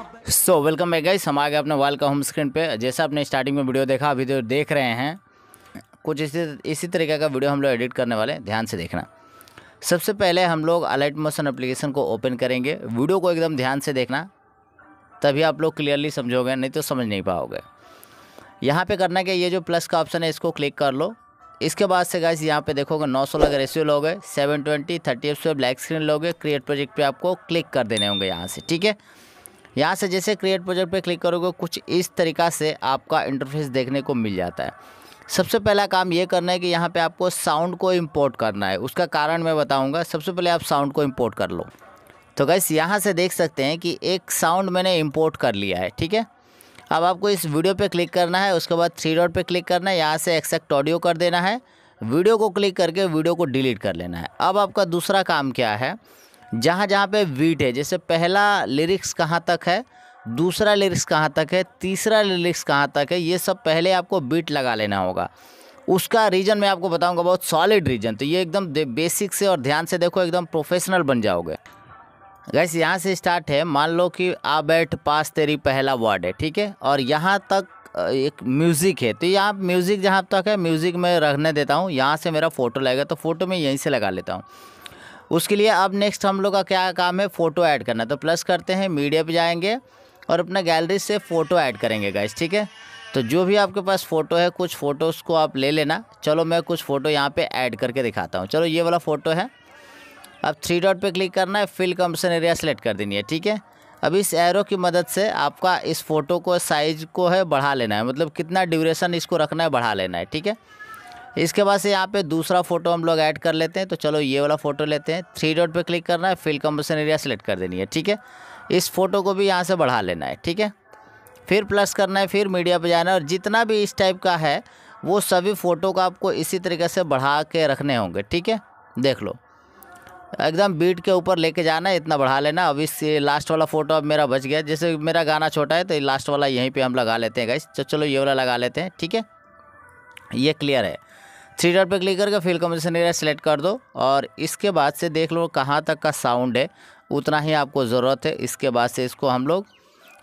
So welcome back guys हम आ गए अपने वाल का होम स्क्रीन पे। जैसा आपने स्टार्टिंग में वीडियो देखा, अभी तो देख रहे हैं, कुछ इसी इसी तरीके का वीडियो हम लोग एडिट करने वाले हैं। ध्यान से देखना। सबसे पहले हम लोग अलाइट मोशन एप्लीकेशन को ओपन करेंगे। वीडियो को एकदम ध्यान से देखना, तभी आप लोग क्लियरली समझोगे, नहीं तो समझ नहीं पाओगे। यहाँ पे करना कि ये जो प्लस का ऑप्शन है, इसको क्लिक कर लो। इसके बाद से गाइस यहाँ पे देखोगे नौ सौ लगे रेशियो लोगे seven twenty thirty F black screen लोगे क्रिएट प्रोजेक्ट पे आपको क्लिक कर देने होंगे यहाँ से, ठीक है? यहाँ से जैसे क्रिएट प्रोजेक्ट पे क्लिक करोगे, कुछ इस तरीक़ा से आपका इंटरफेस देखने को मिल जाता है। सबसे पहला काम ये करना है कि यहाँ पे आपको साउंड को इंपोर्ट करना है। उसका कारण मैं बताऊँगा। सबसे पहले आप साउंड को इम्पोर्ट कर लो। तो गैस यहाँ से देख सकते हैं कि एक साउंड मैंने इम्पोर्ट कर लिया है, ठीक है? अब आपको इस वीडियो पे क्लिक करना है। उसके बाद थ्री डॉट पे क्लिक करना है। यहाँ से एक्सेक्ट ऑडियो कर देना है। वीडियो को क्लिक करके वीडियो को डिलीट कर लेना है। अब आपका दूसरा काम क्या है? जहाँ जहाँ पे बीट है, जैसे पहला लिरिक्स कहाँ तक है, दूसरा लिरिक्स कहाँ तक है, तीसरा लिरिक्स कहाँ तक है, ये सब पहले आपको बीट लगा लेना होगा। उसका रीजन मैं आपको बताऊँगा, बहुत सॉलिड रीजन तो ये एकदम बेसिक से और ध्यान से देखो, एकदम प्रोफेशनल बन जाओगे। गैस यहाँ से स्टार्ट है, मान लो कि आ बैठ पास तेरी पहला वर्ड है, ठीक है? और यहाँ तक एक म्यूज़िक है तो यहाँ म्यूज़िक जहाँ तक है म्यूज़िक में रखने देता हूँ, यहाँ से मेरा फ़ोटो लगेगा तो फ़ोटो मैं यहीं से लगा लेता हूँ। उसके लिए अब नेक्स्ट हम लोग का क्या काम है? फ़ोटो ऐड करना। तो प्लस करते हैं मीडिया पे जाएँगे और अपना गैलरी से फ़ोटो ऐड करेंगे गाइस ठीक है? तो जो भी आपके पास फ़ोटो है, कुछ फ़ोटोज़ को आप ले लेना। चलो, मैं कुछ फ़ोटो यहाँ पे ऐड करके दिखाता हूँ। चलो, ये वाला फ़ोटो है। अब थ्री डॉट पे क्लिक करना है फिल कम्पसन एरिया सेलेक्ट कर देनी है, ठीक है? अब इस एरो की मदद से आपका इस फ़ोटो को साइज़ को है, बढ़ा लेना है। मतलब कितना ड्यूरेशन इसको रखना है, बढ़ा लेना है, ठीक है? इसके बाद से यहाँ पे दूसरा फ़ोटो हम लोग ऐड कर लेते हैं तो चलो ये वाला फ़ोटो लेते हैं। थ्री डॉट पे क्लिक करना है फिल कम्पसन एरिया सेलेक्ट कर देनी है, ठीक है? इस फ़ोटो को भी यहाँ से बढ़ा लेना है, ठीक है? फिर प्लस करना है, फिर मीडिया पे जाना है, और जितना भी इस टाइप का है, वो सभी फ़ोटो को आपको इसी तरीके से बढ़ा के रखने होंगे, ठीक है? देख लो। एकदम बीट के ऊपर लेके जाना है, इतना बढ़ा लेना। अब इस लास्ट वाला फ़ोटो अब मेरा बच गया। जैसे मेरा गाना छोटा है तो लास्ट वाला यहीं पे हम लगा लेते हैं गाइस तो चलो ये वाला लगा लेते हैं, ठीक है? ये क्लियर है। थ्री डॉट पे क्लिक करके फिल कम्पोजिशन एरिया सेलेक्ट कर दो और इसके बाद से देख लो कहाँ तक का साउंड है। उतना ही आपको ज़रूरत है। इसके बाद से इसको हम लोग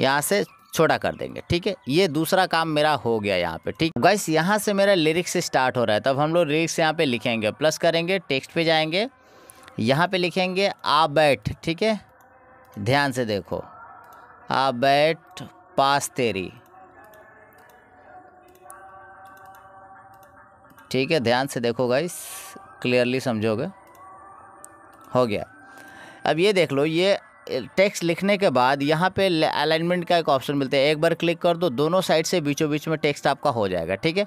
यहाँ से छोटा कर देंगे, ठीक है? ये दूसरा काम मेरा हो गया यहाँ पे, ठीक? गाइस यहाँ से मेरा लिरिक्स स्टार्ट हो रहा है। तब हम लोग लिरिक्स यहाँ पे लिखेंगे प्लस करेंगे टेक्स्ट पे जाएँगे, यहाँ पे लिखेंगे, आ बैठ ठीक है? ध्यान से देखो। आ बैठ, पास तेरी ठीक है, ध्यान से देखो गाइस क्लियरली समझोगे? हो गया। अब ये देख लो, ये टेक्स्ट लिखने के बाद यहाँ पे अलाइनमेंट का एक ऑप्शन मिलता है। एक बार क्लिक कर दो, दोनों साइड से बीचों बीच में टेक्स्ट आपका हो जाएगा, ठीक है?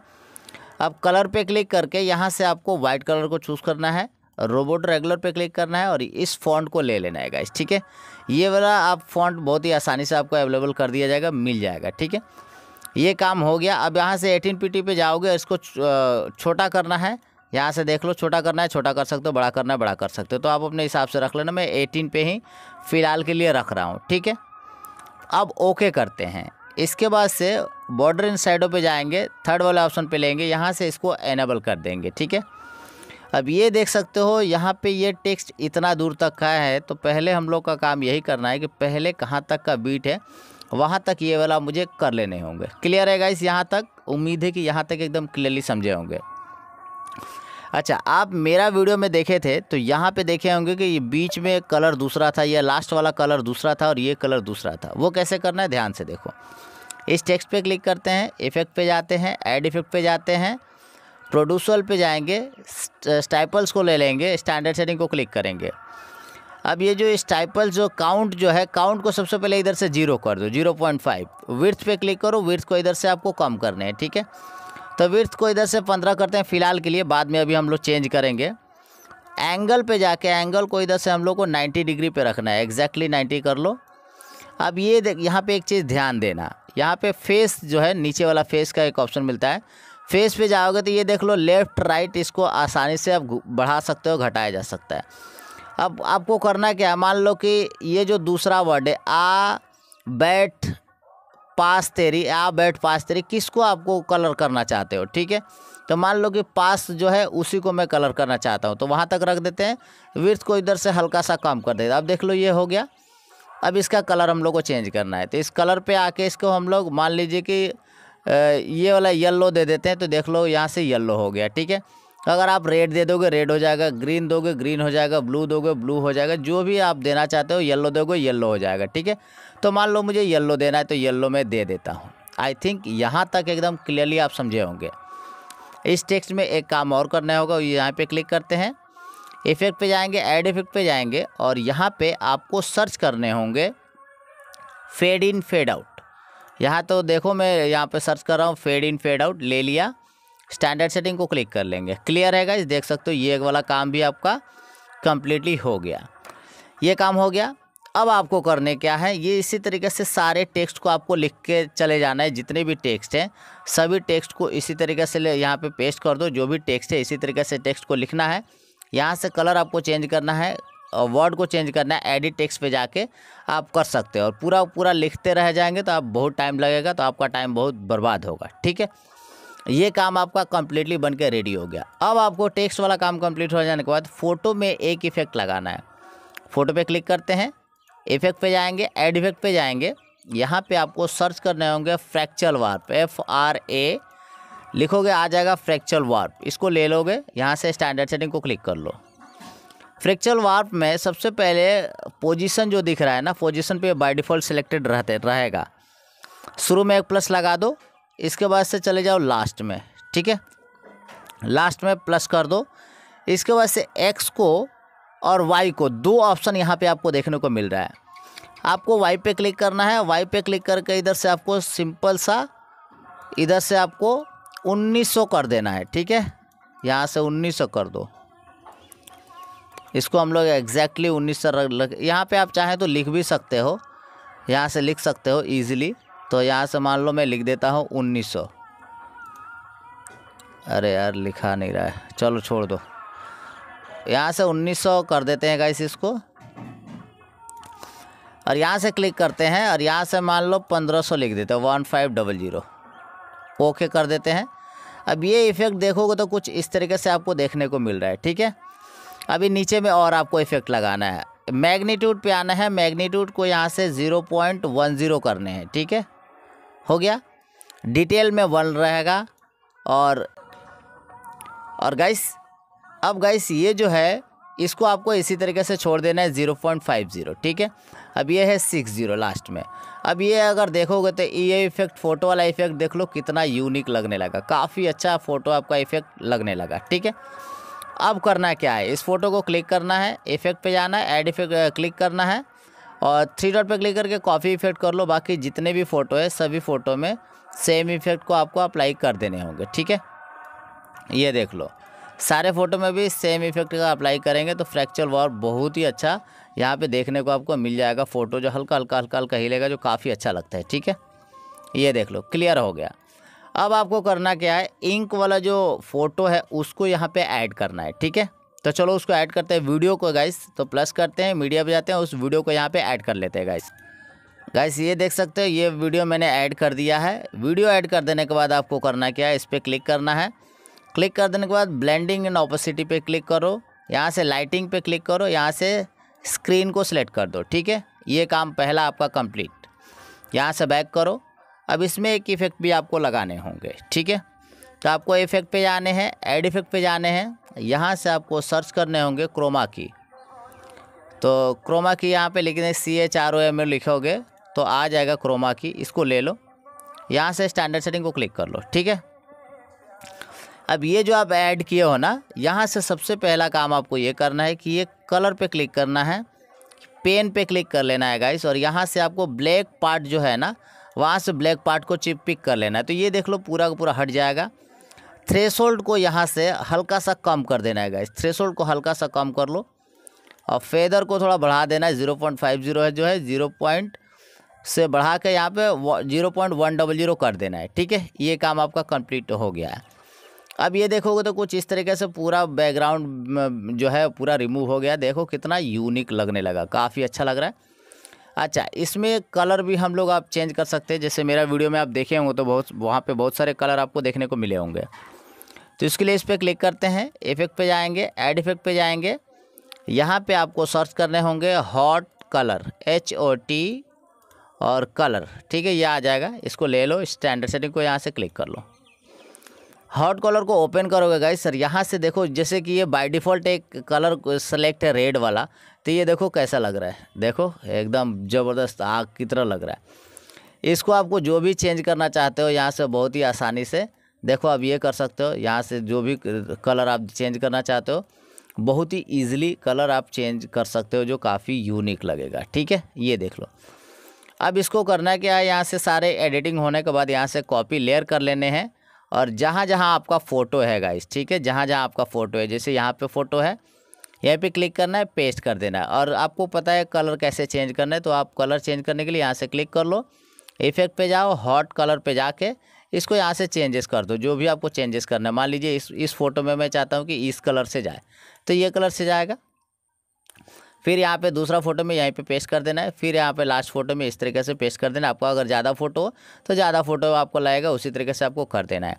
अब कलर पे क्लिक करके यहाँ से आपको वाइट कलर को चूज़ करना है रोबोट रेगुलर पे क्लिक करना है और इस फॉन्ट को ले लेना है गाइस ठीक है? ये वाला आप फॉन्ट बहुत ही आसानी से आपको अवेलेबल कर दिया जाएगा, मिल जाएगा, ठीक है? ये काम हो गया। अब यहाँ से एटीन पी पे जाओगे, इसको छोटा करना है। यहाँ से देख लो, छोटा करना है, छोटा कर सकते हो, बड़ा करना है, बड़ा कर सकते हो। तो आप अपने हिसाब से रख लेना। मैं एटीन पे ही फ़िलहाल के लिए रख रहा हूँ, ठीक है? अब ओके करते हैं। इसके बाद से बॉर्डर इन साइडों पे जाएँगे, थर्ड वाले ऑप्शन पे लेंगे, यहाँ से इसको एनेबल कर देंगे, ठीक है? अब ये देख सकते हो, यहाँ पे ये टेक्स्ट इतना दूर तक का है तो पहले हम लोग का काम यही करना है कि पहले कहाँ तक का बीट है वहाँ तक ये वाला मुझे कर लेने होंगे। क्लियर है गाइस यहाँ तक? उम्मीद है कि यहाँ तक एकदम क्लियरली समझे होंगे। अच्छा आप मेरा वीडियो में देखे थे तो यहाँ पे देखे होंगे कि ये बीच में कलर दूसरा था, या लास्ट वाला कलर दूसरा था और ये कलर दूसरा था। वो कैसे करना है? ध्यान से देखो। इस टेक्स्ट पे क्लिक करते हैं इफ़ेक्ट पे जाते हैं एड इफ़ेक्ट पे जाते हैं प्रोड्यूसर पे जाएँगे स्टाइपल्स को ले लेंगे स्टैंडर्ड सेटिंग को क्लिक करेंगे। अब ये जो स्टाइपल जो काउंट जो है काउंट को सबसे पहले इधर से ज़ीरो कर दो ज़ीरो पॉइंट फाइव विर्थ पे क्लिक करो विर्थ को इधर से आपको कम करने हैं, ठीक है? तो विर्थ को इधर से पंद्रह करते हैं, फ़िलहाल के लिए, बाद में अभी हम लोग चेंज करेंगे। एंगल पे जाके एंगल को इधर से हम लोग को 90 डिग्री पे रखना है एग्जैक्टली 90 कर लो। अब ये देख, यहाँ पे एक चीज़ ध्यान देना, यहाँ पे फेस जो है, नीचे वाला फेस का एक ऑप्शन मिलता है। फेस पे जाओगे तो ये देख लो लेफ़्ट राइट इसको आसानी से आप बढ़ा सकते हो, घटाया जा सकता है। अब आपको करना क्या है? मान लो कि ये जो दूसरा वर्ड है, आ बैठ पास तेरी, आ बैठ पास तेरी, किसको आपको कलर करना चाहते हो? ठीक है? तो मान लो कि पास जो है, उसी को मैं कलर करना चाहता हूँ। तो वहाँ तक रख देते हैं। विर्थ को इधर से हल्का सा कम कर देते अब देख लो, ये हो गया। अब इसका कलर हम लोग को चेंज करना है। तो इस कलर पे आके इसको हम लोग मान लीजिए कि ये वाला येल्लो दे देते हैं। तो देख लो, यहाँ से येल्लो हो गया। ठीक है? अगर आप रेड दे दोगे, रेड हो जाएगा, ग्रीन दोगे, ग्रीन हो जाएगा, ब्लू दोगे, ब्लू हो जाएगा, जो भी आप देना चाहते हो, येलो दोगे, येलो हो जाएगा, ठीक है? तो मान लो मुझे येलो देना है तो येलो में दे देता हूँ। आई थिंक यहाँ तक एकदम क्लियरली आप समझे होंगे। इस टेक्स्ट में एक काम और करना होगा यहाँ पे क्लिक करते हैं। इफ़ेक्ट पे जाएँगे ऐड इफ़ेक्ट पे जाएँगे, और यहाँ पे आपको सर्च करने होंगे। फेड इन फेड आउट यहाँ तो देखो मैं यहाँ पे सर्च कर रहा हूँ फेड इन फेड आउट ले लिया। स्टैंडर्ड सेटिंग को क्लिक कर लेंगे। क्लियर है गाइस देख सकते हो, ये एक वाला काम भी आपका कम्प्लीटली हो गया। ये काम हो गया। अब आपको करने क्या है? ये इसी तरीके से सारे टेक्स्ट को आपको लिख के चले जाना है, जितने भी टेक्स्ट हैं। सभी टेक्स्ट को इसी तरीके से यहाँ पे पेस्ट कर दो, जो भी टेक्स्ट है, इसी तरीके से टेक्स्ट को लिखना है। यहाँ से कलर आपको चेंज करना है, और वर्ड को चेंज करना है एडिट टेक्स्ट पे जाके आप कर सकते हो। और पूरा पूरा लिखते रह जाएँगे तो आप बहुत टाइम लगेगा तो आपका टाइम बहुत बर्बाद होगा, ठीक है? ये काम आपका कम्प्लीटली बन के रेडी हो गया। अब आपको टेक्स्ट वाला काम कंप्लीट हो जाने के बाद फ़ोटो में एक इफ़ेक्ट लगाना है। फ़ोटो पे क्लिक करते हैं। इफ़ेक्ट पे जाएँगे एड इफ़ेक्ट पे जाएँगे। यहाँ पे आपको सर्च करने होंगे fractal warp F R A लिखोगे, आ जाएगा फ्रैक्चर वार्प इसको ले लोगे, यहाँ से स्टैंडर्ड सेटिंग को क्लिक कर लो। फ्रैक्चर वार्प में सबसे पहले पोजीशन जो दिख रहा है ना पोजीशन पे बाय डिफ़ॉल्ट सिलेक्टेड रहते, रहेगा। शुरू में एक प्लस लगा दो। इसके बाद से चले जाओ लास्ट में, ठीक है? लास्ट में प्लस कर दो। इसके बाद से एक्स को और वाई को, दो ऑप्शन यहाँ पे आपको देखने को मिल रहा है। आपको वाई पे क्लिक करना है। वाई पे क्लिक करके इधर से आपको सिंपल सा, इधर से आपको 1900 कर देना है, ठीक है? यहाँ से 1900 कर दो। इसको हम लोग एग्जैक्टली उन्नीस सौ यहाँ पे आप चाहें तो लिख भी सकते हो। यहाँ से लिख सकते हो ईजिली तो यहाँ से मान लो मैं लिख देता हूँ उन्नीस सौ। अरे यार, लिखा नहीं रहा है। चलो छोड़ दो। यहाँ से उन्नीस सौ कर देते हैं गाइस इसको। और यहाँ से क्लिक करते हैं और यहाँ से मान लो पंद्रह सौ लिख देते हैं one five double zero okay कर देते हैं। अब ये इफ़ेक्ट देखोगे तो कुछ इस तरीके से आपको देखने को मिल रहा है, ठीक है? अभी नीचे में और आपको इफ़ेक्ट लगाना है। मैग्नीट्यूड पे आना है। मैग्नीट्यूड को यहाँ से ज़ीरो पॉइंट वन ज़ीरो करने हैं, ठीक है? हो गया। डिटेल में वन रहेगा और और गाइस अब गाइस ये जो है, इसको आपको इसी तरीके से छोड़ देना है ज़ीरो पॉइंट फाइव ज़ीरो ठीक है? अब ये है सिक्स ज़ीरो लास्ट में। अब ये अगर देखोगे तो ये इफ़ेक्ट फ़ोटो वाला इफ़ेक्ट देख लो, कितना यूनिक लगने लगा। काफ़ी अच्छा फ़ोटो आपका इफ़ेक्ट लगने लगा, ठीक है? अब करना क्या है? इस फ़ोटो को क्लिक करना है इफ़ेक्ट पे जाना है ऐड इफ़ेक्ट क्लिक करना है। और थ्री डॉट पे क्लिक करके कॉफ़ी इफ़ेक्ट कर लो। बाकी जितने भी फ़ोटो है, सभी फ़ोटो में सेम इफ़ेक्ट को आपको अप्लाई कर देने होंगे, ठीक है? ये देख लो। सारे फ़ोटो में भी सेम इफ़ेक्ट का अप्लाई करेंगे तो फ्रैक्चर वॉर बहुत ही अच्छा यहाँ पे देखने को आपको मिल जाएगा। फ़ोटो जो हल्का हल्का हल्का हल्का हिलेगा, जो काफ़ी अच्छा लगता है, ठीक है? ये देख लो क्लियर हो गया। अब आपको करना क्या है इंक वाला जो फ़ोटो है, उसको यहाँ पे ऐड करना है, ठीक है? तो चलो उसको ऐड करते हैं वीडियो को गाइस तो प्लस करते हैं मीडिया पे जाते हैं, उस वीडियो को यहाँ पे ऐड कर लेते हैं गाइस गाइस ये देख सकते हो, ये वीडियो मैंने ऐड कर दिया है। वीडियो ऐड कर देने के बाद आपको करना क्या है, इस पर क्लिक करना है। क्लिक कर देने के बाद ब्लेंडिंग एंड ऑपोसिटी पे क्लिक करो। यहाँ से लाइटिंग पे क्लिक करो, यहाँ से स्क्रीन को सिलेक्ट कर दो, ठीक है? ये काम पहला आपका कंप्लीट यहाँ से बैक करो। अब इसमें एक इफ़ेक्ट भी आपको लगाने होंगे, ठीक है? तो आपको इफ़ेक्ट पे जाने हैं एड इफ़ेक्ट पे जाने हैं। यहाँ से आपको सर्च करने होंगे क्रोमा की तो क्रोमा की यहाँ पे लिखने C H R O M लिखोगे तो आ जाएगा क्रोमा की इसको ले लो। यहाँ से स्टैंडर्ड सेटिंग को क्लिक कर लो, ठीक है? अब ये जो आप ऐड किए हो ना, यहाँ से सबसे पहला काम आपको ये करना है कि ये कलर पे क्लिक करना है पेन पे क्लिक कर लेना है गाइस और यहाँ से आपको ब्लैक पार्ट जो है ना, वहाँ से ब्लैक पार्ट को चिप पिक कर लेना है। तो ये देख लो, पूरा का पूरा हट जाएगा। थ्रेशोल्ड को यहाँ से हल्का सा कम कर देना है गाइस थ्रेशोल्ड को हल्का सा कम कर लो और फेदर को थोड़ा बढ़ा देना है ज़ीरो पॉइंट फाइव ज़ीरो है जो है ज़ीरो पॉइंट से बढ़ा के यहाँ पे zero point one double zero कर देना है, ठीक है? ये काम आपका कंप्लीट हो गया है। अब ये देखोगे तो कुछ इस तरीके से पूरा बैकग्राउंड जो है, पूरा रिमूव हो गया देखो कितना यूनिक लगने लगा, काफ़ी अच्छा लग रहा है। अच्छा इसमें कलर भी हम लोग आप चेंज कर सकते हैं। जैसे मेरा वीडियो में आप देखे होंगे तो बहुत, वहाँ पे बहुत सारे कलर आपको देखने को मिले होंगे। तो इसके लिए इस पर क्लिक करते हैं। इफ़ेक्ट पे जाएँगे ऐड इफ़ेक्ट पे जाएँगे। यहाँ पे आपको सर्च करने होंगे hot color H O T और कलर ठीक है, ये आ जाएगा। इसको ले लो स्टैंडर्ड सेटिंग को यहाँ से क्लिक कर लो। हॉट कलर को ओपन करोगे गाइस सर यहाँ से देखो, जैसे कि ये बाय डिफ़ॉल्ट एक कलर सेलेक्ट है रेड वाला तो ये देखो कैसा लग रहा है। देखो, एकदम ज़बरदस्त आग की तरह लग रहा है। इसको आपको जो भी चेंज करना चाहते हो यहाँ से बहुत ही आसानी से देखो, आप ये कर सकते हो, यहाँ से जो भी कलर आप चेंज करना चाहते हो, बहुत ही ईजिली कलर आप चेंज कर सकते हो, जो काफ़ी यूनिक लगेगा, ठीक है? ये देख लो। अब इसको करना क्या है, यहाँ से सारे एडिटिंग होने के बाद यहाँ से कॉपी लेयर कर लेने हैं, और जहाँ जहाँ आपका फ़ोटो है गाइस ठीक है? जहाँ जहाँ आपका फ़ोटो है, जैसे यहाँ पे फ़ोटो है, यहाँ पे क्लिक करना है पेस्ट कर देना है। और आपको पता है कलर कैसे चेंज करना है तो आप कलर चेंज करने के लिए यहाँ से क्लिक कर लो। इफ़ेक्ट पे जाओ हॉट कलर पे जाके इसको यहाँ से चेंजेस कर दो, जो भी आपको चेंजेस करना है। मान लीजिए इस इस फ़ोटो में मैं चाहता हूँ कि इस कलर से जाए तो ये कलर से जाएगा। फिर यहाँ पे दूसरा फ़ोटो में यहीं पे पेस्ट कर देना है। फिर यहाँ पे लास्ट फ़ोटो में इस तरीके से पेस्ट कर देना है। आपको अगर ज़्यादा फ़ोटो हो तो ज़्यादा फ़ोटो आपको लगेगा, उसी तरीके से आपको कर देना है।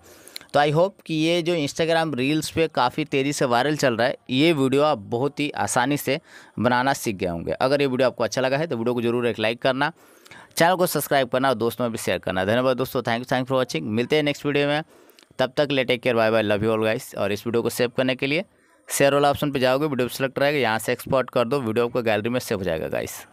तो आई होप कि ये जो इंस्टाग्राम रील्स पे काफ़ी तेज़ी से वायरल चल रहा है, ये वीडियो आप बहुत ही आसानी से बनाना सीख गए होंगे। अगर ये वीडियो आपको अच्छा लगा है तो वीडियो को ज़रूर एक लाइक करना चैनल को सब्सक्राइब करना और दोस्तों में भी शेयर करना। धन्यवाद दोस्तों thank you thank for watching मिलते हैं नेक्स्ट वीडियो में। तब तक ले take care bye bye love you all guys और इस वीडियो को सेव करने के लिए शेयर वाला ऑप्शन पे जाओगे वीडियो सेलेक्ट रहेगा, यहाँ से एक्सपोर्ट कर दो वीडियो आपको गैलरी में सेव हो जाएगा गाइस